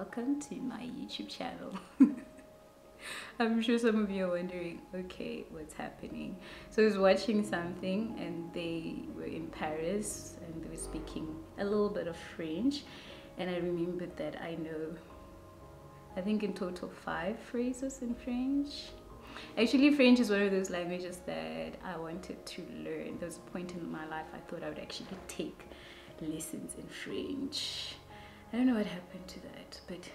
welcome to my YouTube channel. I'm sure some of you are wondering, okay, what's happening? So I was watching something and they were in Paris and they were speaking a little bit of French and I remembered that I know, I think in total five phrases in French. Actually, French is one of those languages that I wanted to learn. There was a point in my life I thought I would actually take lessons in French. I don't know what happened to that, but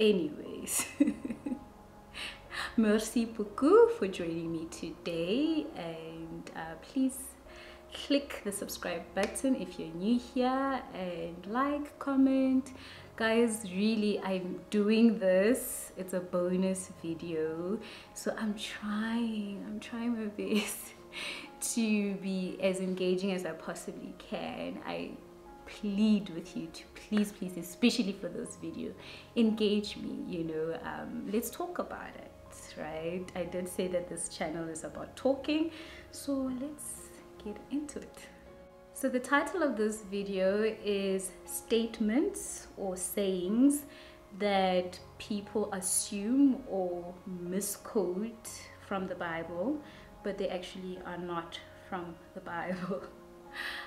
anyways. Merci beaucoup for joining me today and uh, please click the subscribe button if you're new here and like, comment. Guys, really, I'm doing this. It's a bonus video. So I'm trying, I'm trying my best to be as engaging as I possibly can. I plead with you to please please especially for this video engage me you know um, let's talk about it right? I did say that this channel is about talking so let's get into it. So the title of this video is statements or sayings that people assume or misquote from the bible but they actually are not from the bible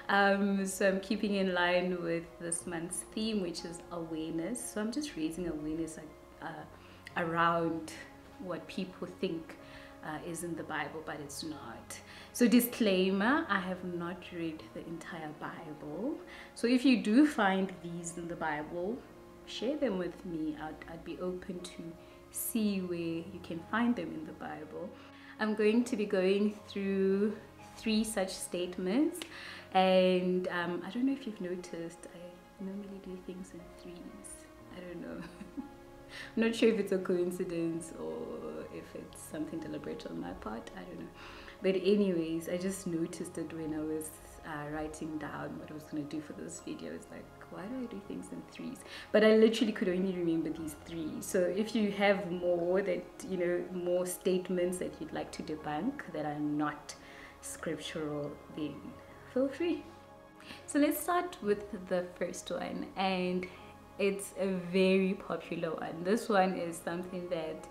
Um, so I'm keeping in line with this month's theme, which is awareness. So I'm just raising awareness uh, around what people think uh, is in the Bible, but it's not. So disclaimer, I have not read the entire Bible. So if you do find these in the Bible, share them with me. I'd, I'd be open to see where you can find them in the Bible. I'm going to be going through three such statements and um, I don't know if you've noticed I normally do things in threes. I don't know. I'm not sure if it's a coincidence or if it's something deliberate on my part. I don't know. But anyways I just noticed it when I was uh, writing down what I was going to do for this video it's like why do I do things in threes? But I literally could only remember these three. So if you have more that you know more statements that you'd like to debunk that are not scriptural then feel free. So let's start with the first one and it's a very popular one. This one is something that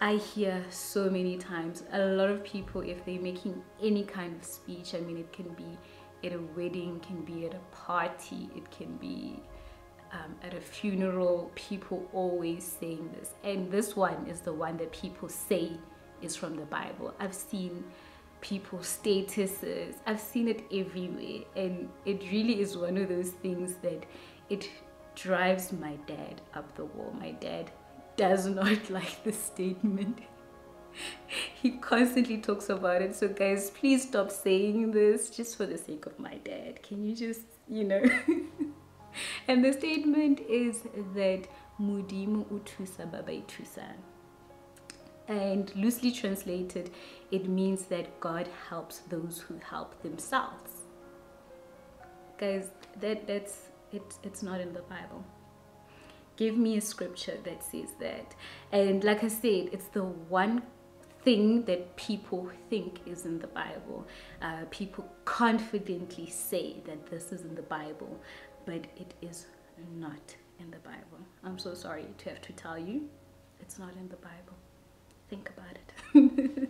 I hear so many times. A lot of people if they're making any kind of speech I mean it can be at a wedding can be at a party it can be um, at a funeral people always saying this. And this one is the one that people say is from the Bible. I've seen people's statuses. I've seen it everywhere, and it really is one of those things that it drives my dad up the wall. My dad does not like the statement. he constantly talks about it. So, guys, please stop saying this just for the sake of my dad. Can you just, you know? and the statement is that Mudimu utusa baba itusa and loosely translated it means that god helps those who help themselves. Guys that that's it, it's not in the bible. Give me a scripture that says that. And like i said it's the one thing that people think is in the bible. Uh, people confidently say that this is in the bible but it is not in the bible. I'm so sorry to have to tell you it's not in the bible think about it.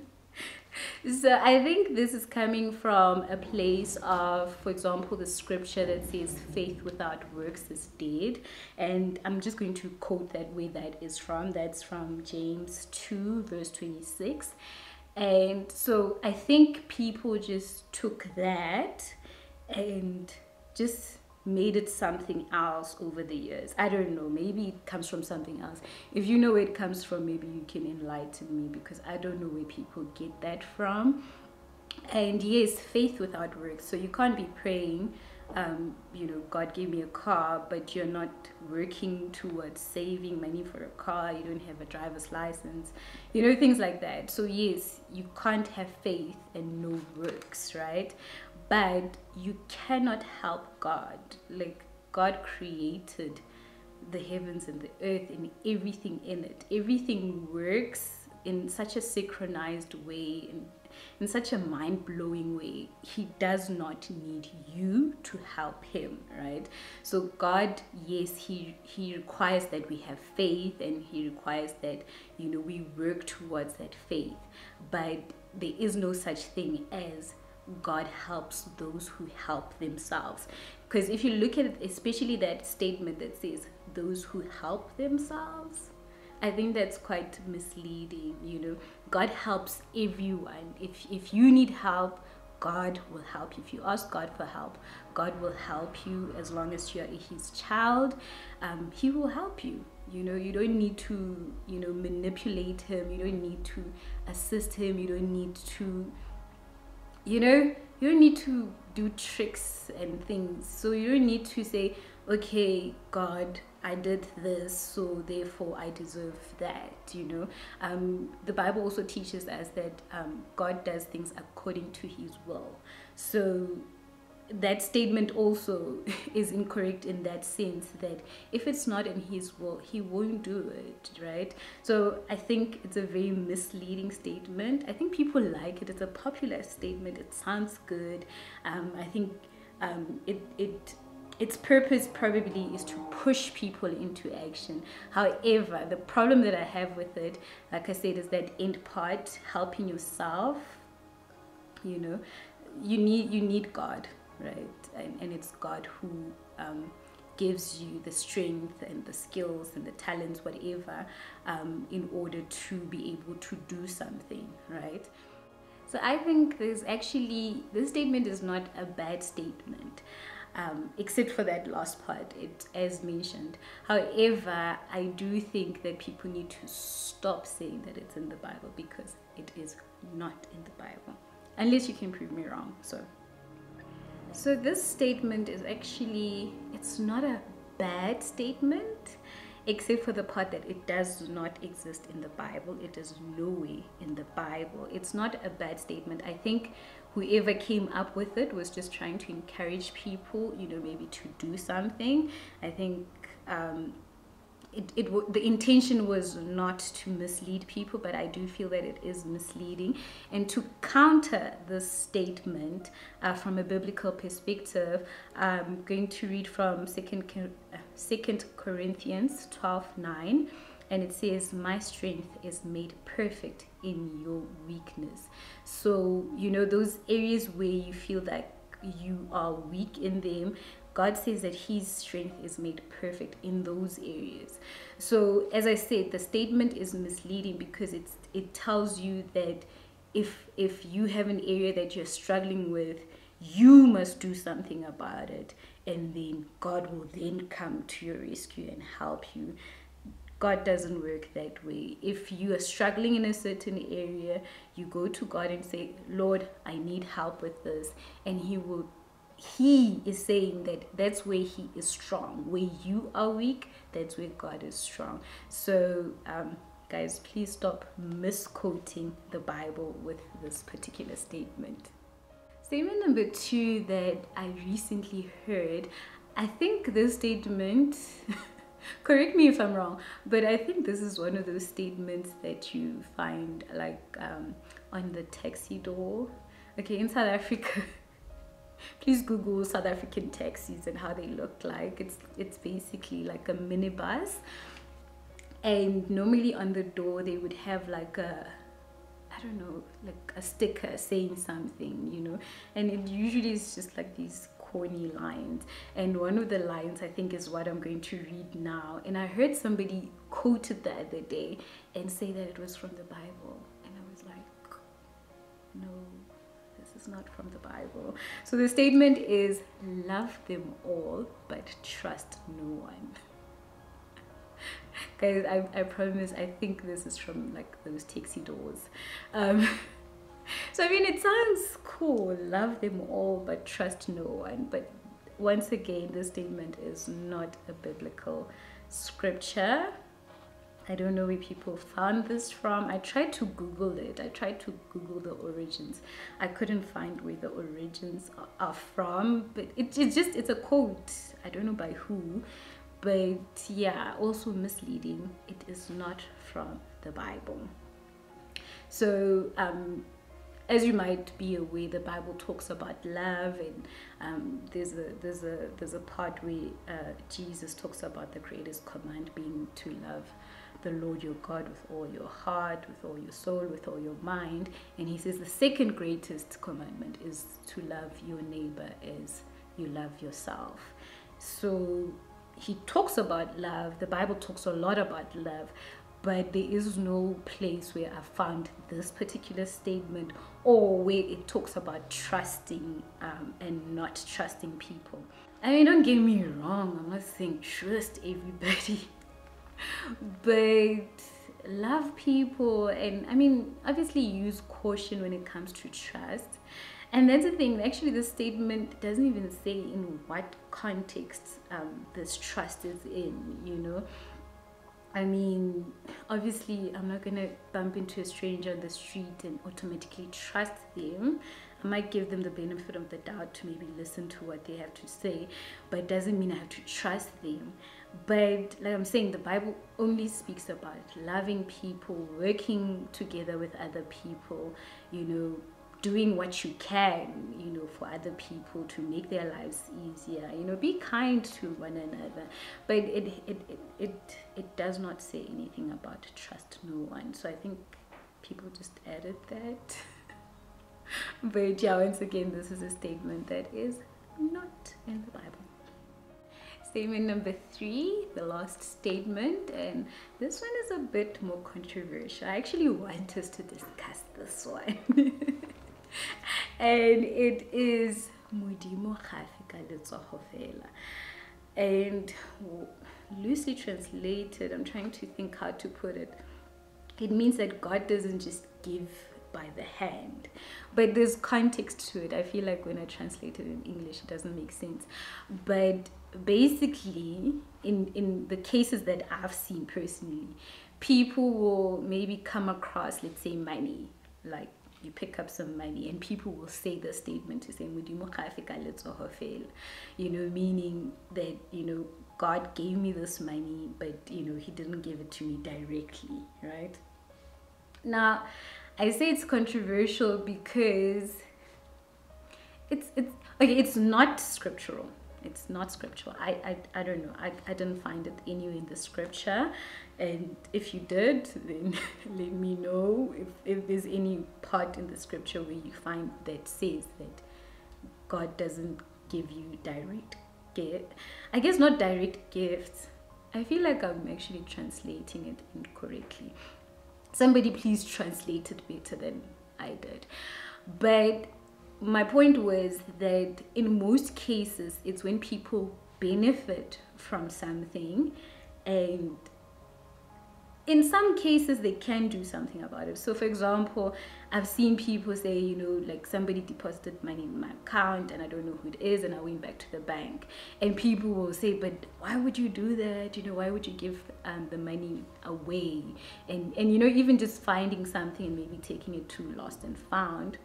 so I think this is coming from a place of, for example, the scripture that says faith without works is dead. And I'm just going to quote that where that is from. That's from James 2, verse 26. And so I think people just took that and just made it something else over the years. I don't know. Maybe it comes from something else. If you know where it comes from, maybe you can enlighten me because I don't know where people get that from. And yes, faith without works. So you can't be praying, um, you know, God gave me a car, but you're not working towards saving money for a car. You don't have a driver's license, you know, things like that. So yes, you can't have faith and no works, right? But you cannot help God. Like God created the heavens and the earth and everything in it. Everything works in such a synchronized way and in such a mind-blowing way he does not need you to help him right so god yes he he requires that we have faith and he requires that you know we work towards that faith but there is no such thing as God helps those who help themselves. Because if you look at especially that statement that says those who help themselves, I think that's quite misleading. You know, God helps everyone. If if you need help, God will help you. If you ask God for help, God will help you as long as you are His child. Um, he will help you. You know, you don't need to, you know, manipulate Him. You don't need to assist Him. You don't need to you know you don't need to do tricks and things. So you don't need to say okay god i did this so therefore i deserve that you know? Um, the bible also teaches us that um, god does things according to his will. So that statement also is incorrect in that sense that if it's not in his will he won't do it right? So i think it's a very misleading statement. I think people like it. It's a popular statement. It sounds good. Um, i think um, it, it its purpose probably is to push people into action. However the problem that i have with it like i said is that end part helping yourself you know you need you need god right? And, and it's God who um, gives you the strength and the skills and the talents, whatever, um, in order to be able to do something, right? So I think there's actually, this statement is not a bad statement. Um, except for that last part, it as mentioned. However, I do think that people need to stop saying that it's in the Bible because it is not in the Bible, unless you can prove me wrong. So so this statement is actually, it's not a bad statement, except for the part that it does not exist in the Bible. It is nowhere in the Bible. It's not a bad statement. I think whoever came up with it was just trying to encourage people, you know, maybe to do something. I think um, it, it the intention was not to mislead people but i do feel that it is misleading. And to counter this statement uh, from a biblical perspective i'm going to read from second second corinthians 12 9 and it says my strength is made perfect in your weakness. So you know those areas where you feel that you are weak in them God says that His strength is made perfect in those areas. So, as I said, the statement is misleading because it's it tells you that if if you have an area that you're struggling with, you must do something about it, and then God will then come to your rescue and help you. God doesn't work that way. If you are struggling in a certain area, you go to God and say, Lord, I need help with this. And He will he is saying that that's where he is strong. Where you are weak that's where god is strong. So um, guys please stop misquoting the bible with this particular statement. Statement number two that i recently heard i think this statement correct me if i'm wrong but i think this is one of those statements that you find like um, on the taxi door. Okay in south africa please google south african taxis and how they look like it's it's basically like a minibus and normally on the door they would have like a I don't know, like a sticker saying something, you know, and it usually is just like these corny lines. And one of the lines I think is what I'm going to read now. And I heard somebody quote it the other day and say that it was from the Bible. And I was like, no, is not from the Bible. So the statement is love them all, but trust no one. Guys, I, I promise, I think this is from like those taxi doors. Um, so I mean, it sounds cool, love them all, but trust no one. But once again, this statement is not a biblical scripture. I don't know where people found this from. I tried to Google it. I tried to Google the origins. I couldn't find where the origins are from, but it, it's just, it's a quote. I don't know by who, but yeah, also misleading. It is not from the Bible. So, um, as you might be aware, the Bible talks about love, and um, there's a there's a there's a part where uh, Jesus talks about the greatest command being to love the Lord your God with all your heart, with all your soul, with all your mind, and he says the second greatest commandment is to love your neighbor as you love yourself. So he talks about love. The Bible talks a lot about love, but there is no place where I found this particular statement or where it talks about trusting um, and not trusting people. I mean, don't get me wrong, I'm not saying trust everybody, but love people and I mean, obviously use caution when it comes to trust. And that's the thing, actually, the statement doesn't even say in what context um, this trust is in, you know. I mean, obviously, I'm not gonna bump into a stranger on the street and automatically trust them. I might give them the benefit of the doubt to maybe listen to what they have to say, but it doesn't mean I have to trust them. But like I'm saying, the Bible only speaks about loving people, working together with other people, you know, doing what you can, you know, for other people to make their lives easier. You know, be kind to one another. But it it it it, it does not say anything about trust no one. So I think people just added that. but yeah, once again, this is a statement that is not in the Bible. Statement number three, the last statement, and this one is a bit more controversial. I actually want us to discuss this one. and it is modimo and loosely translated i'm trying to think how to put it. It means that god doesn't just give by the hand. But there's context to it. I feel like when i translate it in english it doesn't make sense. But basically in in the cases that i've seen personally people will maybe come across let's say money. Like you pick up some money and people will say the statement to say you know meaning that you know god gave me this money but you know he didn't give it to me directly right? Now i say it's controversial because it's it's okay it's not scriptural it's not scriptural. I, I i don't know. I, I didn't find it anywhere in the scripture. And if you did then let me know if, if there's any part in the scripture where you find that says that god doesn't give you direct gift. I guess not direct gifts. I feel like i'm actually translating it incorrectly. Somebody please translate it better than i did. But my point was that in most cases it's when people benefit from something and in some cases they can do something about it. So for example i've seen people say you know like somebody deposited money in my account and i don't know who it is and i went back to the bank. And people will say but why would you do that? You know why would you give um, the money away? And and you know even just finding something and maybe taking it to lost and found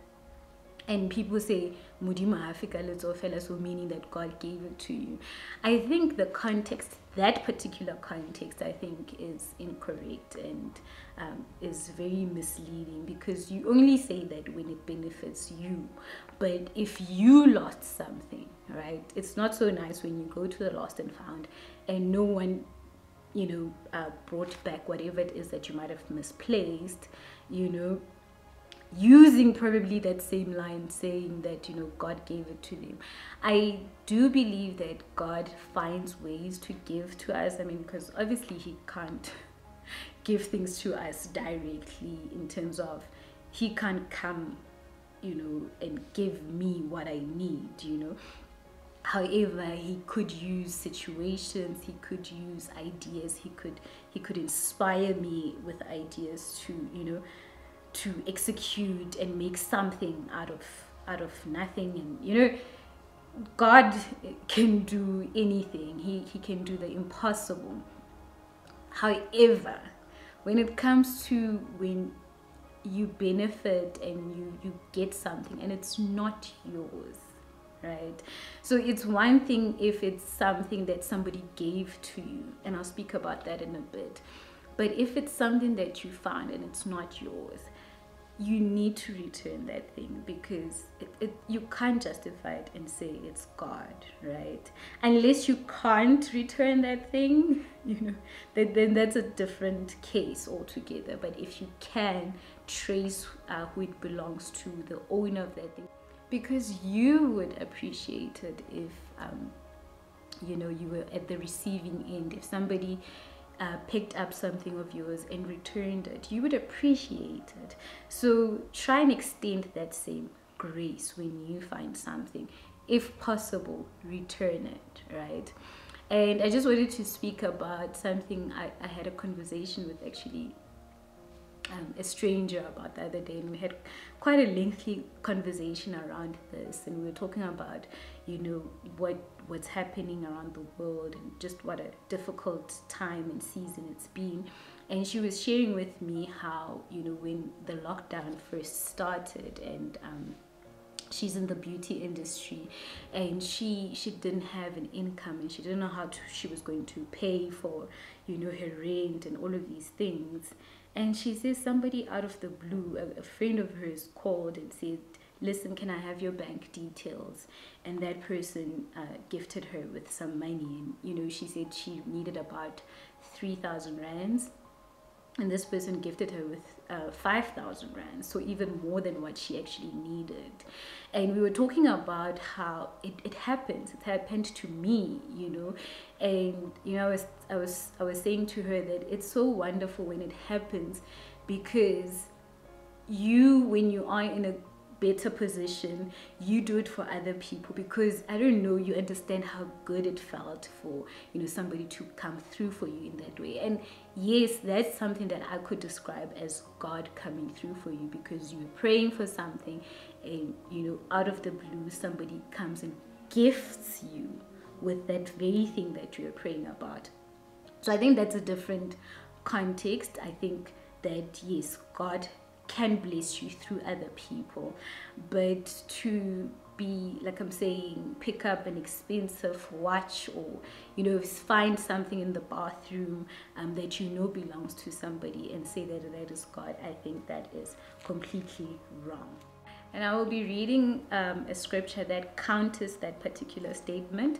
and people say mudima afika fela so meaning that god gave it to you. I think the context that particular context i think is incorrect and um, is very misleading because you only say that when it benefits you. But if you lost something right it's not so nice when you go to the lost and found and no one you know uh, brought back whatever it is that you might have misplaced you know using probably that same line saying that you know god gave it to them. I do believe that god finds ways to give to us. I mean because obviously he can't give things to us directly in terms of he can't come you know and give me what i need you know. However he could use situations he could use ideas he could he could inspire me with ideas to you know to execute and make something out of out of nothing. And you know god can do anything. He, he can do the impossible. However when it comes to when you benefit and you you get something and it's not yours right? So it's one thing if it's something that somebody gave to you and i'll speak about that in a bit. But if it's something that you found and it's not yours you need to return that thing because it, it, you can't justify it and say it's God, right? Unless you can't return that thing, you know, then, then that's a different case altogether. But if you can trace uh, who it belongs to, the owner of that thing, because you would appreciate it if, um, you know, you were at the receiving end. If somebody uh, picked up something of yours and returned it, you would appreciate it. So try and extend that same grace when you find something. If possible, return it, right? And I just wanted to speak about something I, I had a conversation with actually um, a stranger about the other day, and we had quite a lengthy conversation around this. And we were talking about, you know, what what's happening around the world and just what a difficult time and season it's been. And she was sharing with me how, you know, when the lockdown first started and um, she's in the beauty industry and she she didn't have an income and she didn't know how to, she was going to pay for you know her rent and all of these things and she says somebody out of the blue a, a friend of hers called and said listen, can I have your bank details? And that person uh, gifted her with some money. And, you know, she said she needed about 3,000 rands. And this person gifted her with uh, 5,000 rands, so even more than what she actually needed. And we were talking about how it, it happens. It happened to me, you know. And, you know, I was, I, was, I was saying to her that it's so wonderful when it happens because you, when you are in a better position you do it for other people because i don't know you understand how good it felt for you know somebody to come through for you in that way. And yes that's something that i could describe as god coming through for you because you're praying for something and you know out of the blue somebody comes and gifts you with that very thing that you're praying about. So i think that's a different context. I think that yes god can bless you through other people but to be like i'm saying pick up an expensive watch or you know find something in the bathroom um, that you know belongs to somebody and say that that is god i think that is completely wrong. And i will be reading um, a scripture that counters that particular statement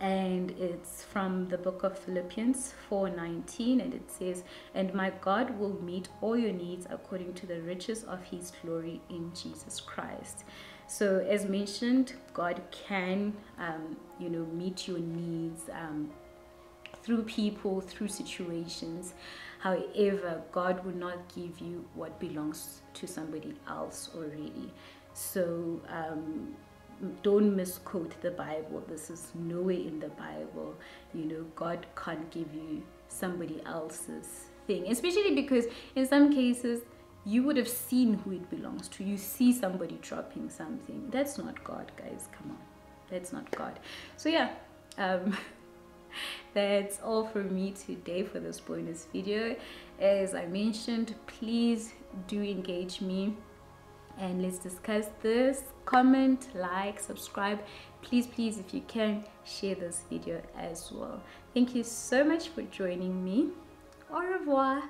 and it's from the book of Philippians 4:19 and it says and my God will meet all your needs according to the riches of his glory in Jesus Christ. So as mentioned God can um, you know meet your needs um, through people through situations. However God will not give you what belongs to somebody else already. So um, don't misquote the Bible. This is nowhere in the Bible. You know, God can't give you somebody else's thing, especially because in some cases you would have seen who it belongs to. You see somebody dropping something. That's not God, guys. Come on, that's not God. So yeah. Um, that's all for me today for this bonus video as i mentioned please do engage me and let's discuss this. Comment like subscribe. Please please if you can share this video as well. Thank you so much for joining me. Au revoir